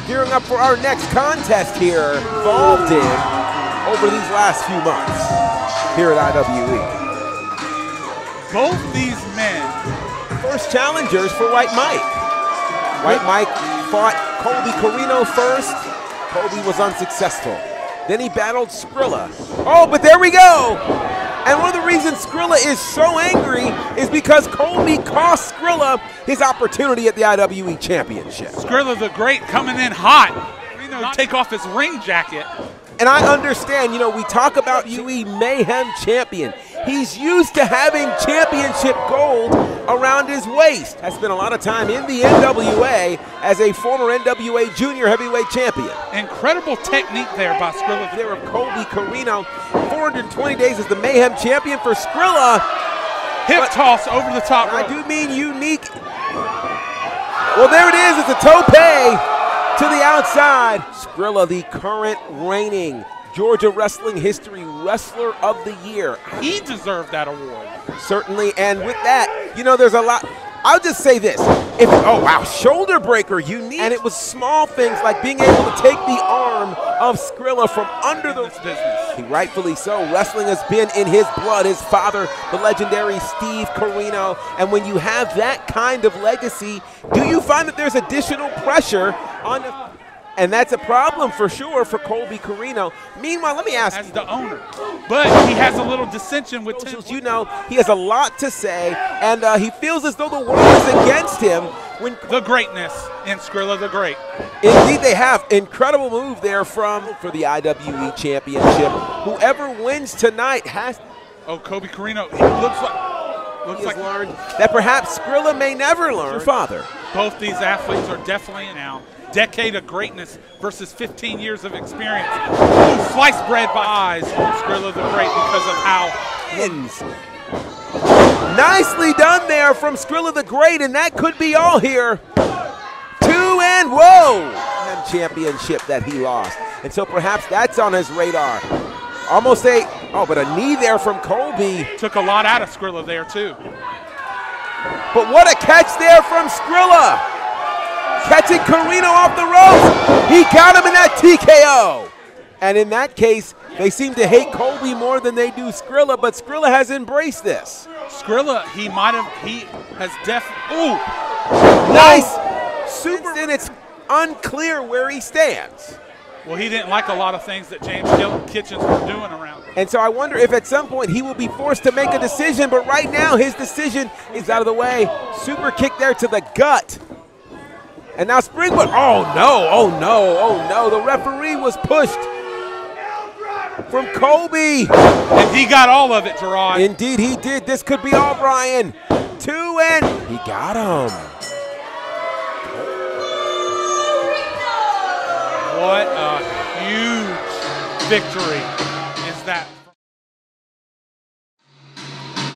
gearing up for our next contest here, involved in over these last few months here at IWE. Both these men. First challengers for White Mike. White Mike fought Colby Corino first. Colby was unsuccessful. Then he battled Skrilla. Oh, but there we go. And one of the reasons Skrilla is so angry is because Colby cost Skrilla his opportunity at the IWE Championship. Skrilla the Great coming in hot. Corino take off his ring jacket. And I understand, you know, we talk about UE Mayhem Champion. He's used to having championship gold around his waist. Has spent a lot of time in the NWA as a former NWA junior heavyweight champion. Incredible technique there by Skrilla. There of Colby Corino. 420 days as the Mayhem champion for Skrilla. Hip but toss over the top rope. I do mean unique. Well, there it is. It's a tope to the outside. Skrilla, the current reigning Georgia Wrestling History Wrestler of the Year. He deserved that award. Certainly, and with that, you know, there's a lot. I'll just say this. If oh wow, shoulder breaker, unique. And it was small things like being able to take the arm of Skrilla from under the business. He rightfully so. Wrestling has been in his blood. His father, the legendary Steve Corino. And when you have that kind of legacy, do you find that there's additional pressure on and that's a problem for sure for Colby Corino. Meanwhile, let me ask As the owner. But he has a little dissension with Socials, You know, he has a lot to say, and uh, he feels as though the world is against him. When the greatness in Skrilla the Great. Indeed, they have. Incredible move there from for the IWE Championship. Whoever wins tonight has. Oh, Colby Corino. He looks like. Looks like learned that perhaps Skrilla may never learn. Your father. Both these athletes are definitely now decade of greatness versus 15 years of experience. Ooh, sliced bread by eyes on Skrilla the Great because of how wins. Nicely done there from Skrilla the Great, and that could be all here. Two and whoa! Championship that he lost. And so perhaps that's on his radar. Almost a, oh, but a knee there from Colby. Took a lot out of Skrilla there, too. But what a catch there from Skrilla catching Corino off the ropes. He got him in that TKO. And in that case, they seem to hate Colby more than they do Skrilla, but Skrilla has embraced this. Skrilla, he might have, he has def, ooh. Nice. Super, and it's unclear where he stands. Well, he didn't like a lot of things that James Kitchens was doing around. And so I wonder if at some point he will be forced to make a decision, but right now his decision is out of the way. Super kick there to the gut. And now Springwood, oh no, oh no, oh no. The referee was pushed from Colby. And he got all of it, Gerard. Indeed he did. This could be all Brian. Two and he got him. What a huge victory is that.